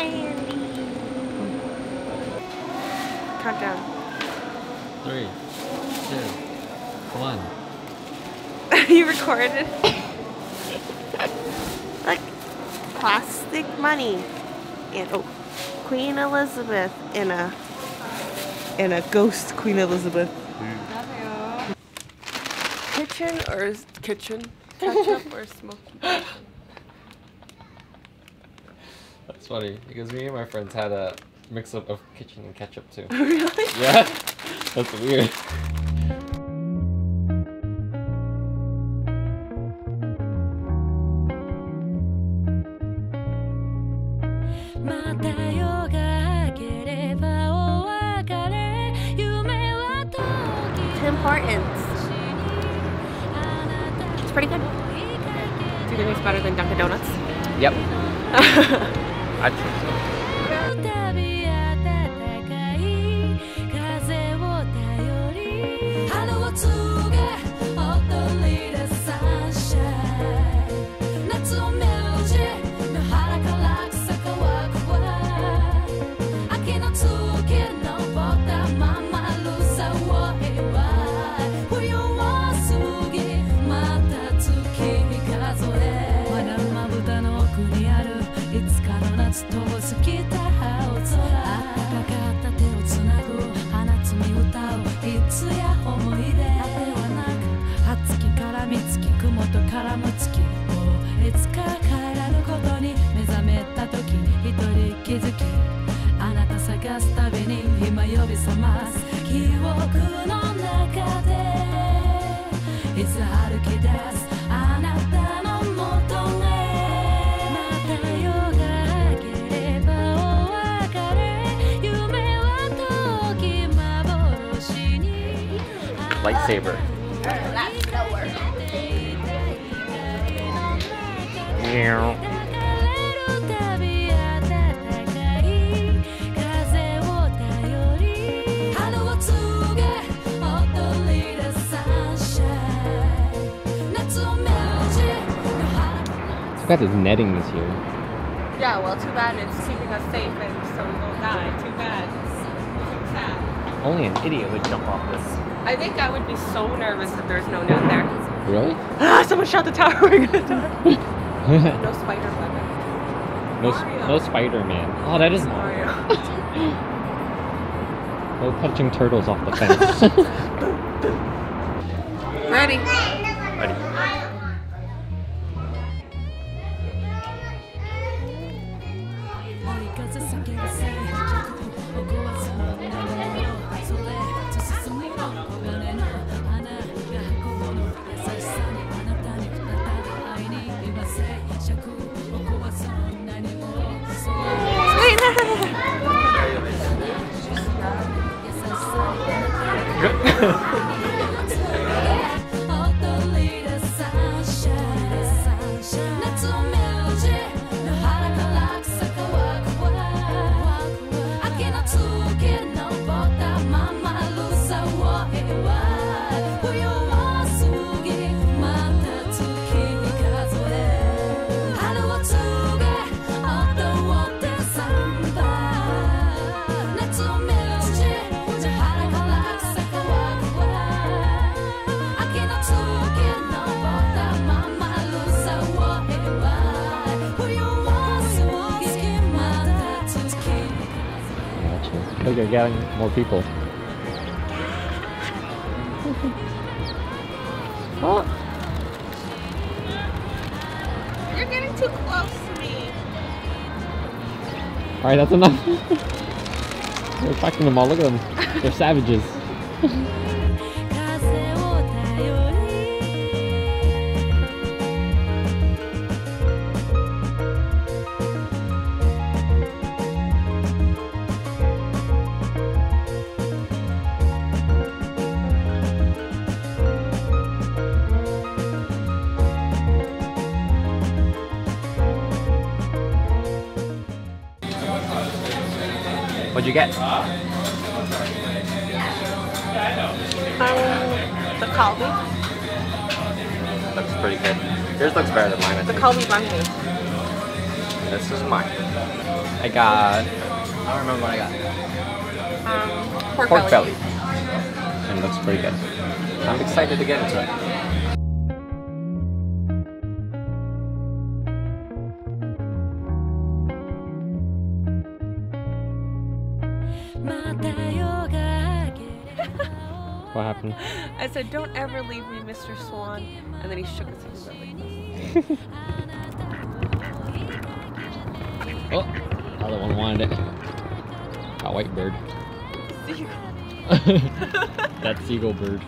candy. Countdown. Three, two, one. you recorded? Look, plastic money. And oh, Queen Elizabeth in a in a ghost Queen Elizabeth. Kitchen or kitchen? Ketchup or smoky? That's funny because me and my friends had a mix up of kitchen and ketchup too. really? Yeah, that's weird. Tim Hortons. It's pretty good. Do you think it's better than Dunkin' Donuts? Yep. I Lightsaber. Meow. Look at this netting this year. Yeah, well, too bad it's keeping us safe and so we won't die. Too bad. Too sad. Only an idiot would jump off this. I think I would be so nervous if there's no net there. Really? Ah, someone shot the tower. We're gonna die. No spider weapon. no, Mario. no Spider-Man. Oh, that is Mario. No punching turtles off the fence. Ready. Yeah. Look, you're getting more people. oh, You're getting too close to me. alright, that's enough. They're attacking them all. Look at them. They're savages. What'd you get? Um, the Calbee. Looks pretty good. Yours looks better than mine, I The. Calbee bunny. This is mine. I got. I don't remember what I got. Um, pork, Pork belly. belly. And it looks pretty good. I'm excited to get into it. What happened? I said, "Don't ever leave me, Mr. Swan," and then he shook his head. like, Oh, other one wanted it. A white bird. that seagull bird.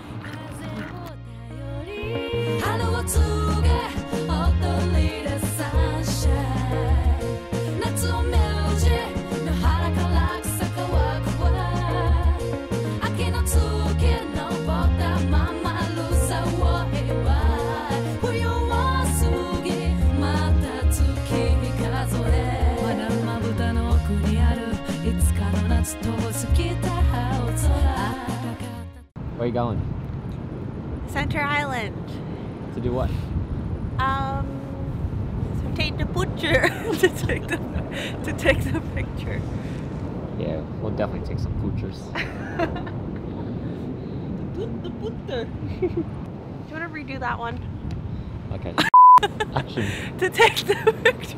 Where are you going? Center Island. To do what? Um, to take the butcher to take the to take the picture. Yeah, we'll definitely take some poochers. the butcher. Do you want to redo that one? Okay. Action. To take the picture.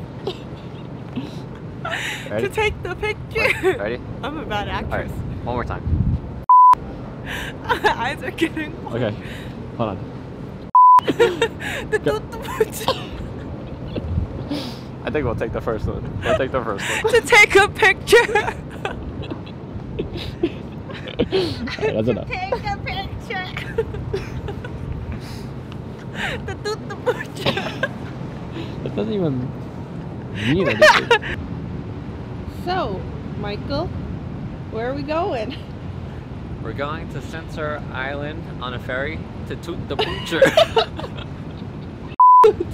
Ready? To take the picture. Ready? I'm a bad Alright, actress. one more time. Eyes are getting Okay, hold on. the, butcher. I think we'll take the first one. We'll take the first one. to take a picture. That's enough. Take a picture. the toot the butcher. It doesn't even mean anything. So, Michael, where are we going? We're going to Censor Island on a ferry to toot the poocher.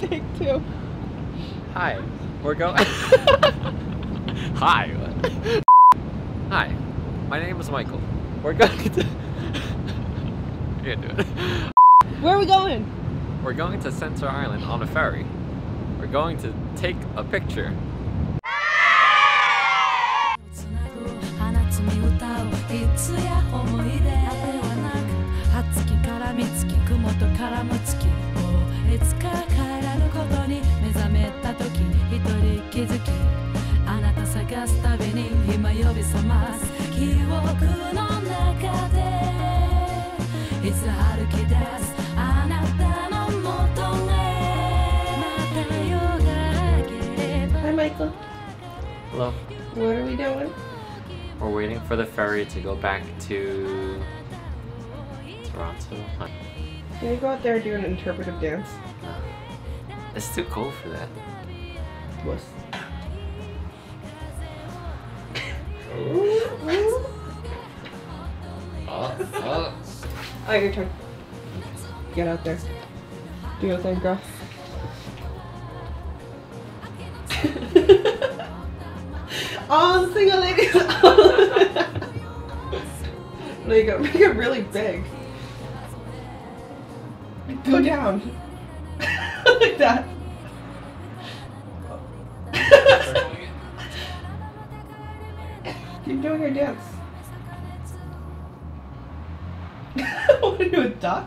Take two. Hi, we're going. Hi. Hi, my name is Michael. We're going to. you can do it. Where are we going? We're going to Censor Island on a ferry. We're going to take a picture. いつ歩き出すあなたのもとへまた夜が明ければ Hi, Michael. Hello. What are we doing? We're waiting for the ferry to go back to Toronto. Huh. Can we go out there and do an interpretive dance? It's too cold for that. Wuss. Oh, Oh, your turn. Get out there. Do your thing, girl. oh, the single ladies. make it, make it really big. Go down. like that. Keep doing your dance. Are you, a duck?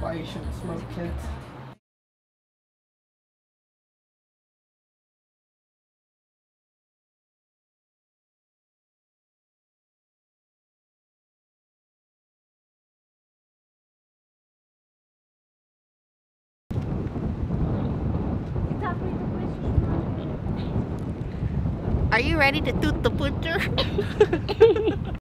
why you shouldn't smoke, kids. Are you ready to toot the butcher?